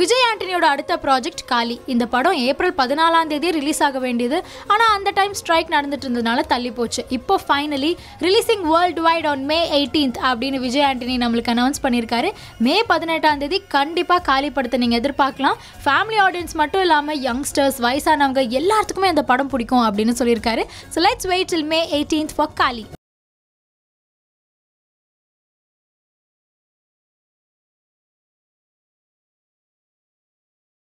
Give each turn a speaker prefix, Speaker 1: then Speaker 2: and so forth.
Speaker 1: விஜய் ஆண்டனியோட அடுத்த ப்ராஜெக்ட் காலி. இந்த படம் ஏப்ரல் பதினாலாம் தேதி ரிலீஸ் ஆக வேண்டியது. ஆனால் அந்த டைம் ஸ்ட்ரைக் நடந்துட்டு இருந்ததுனால தள்ளி போச்சு. இப்போ finally releasing worldwide on May eighteenth அப்படின்னு விஜய் ஆண்டனி நம்மளுக்கு அனௌன்ஸ் பண்ணியிருக்காரு. மே பதினெட்டாம் தேதி கண்டிப்பாக காலி படத்தை நீங்கள் எதிர்பார்க்கலாம். ஃபேமிலி ஆடியன்ஸ் மட்டும் இல்லாமல் யங்ஸ்டர்ஸ் வயசானவங்க எல்லாத்துக்குமே அந்த படம் பிடிக்கும் அப்படின்னு சொல்லியிருக்காரு. So let's wait till May eighteenth for Kaali.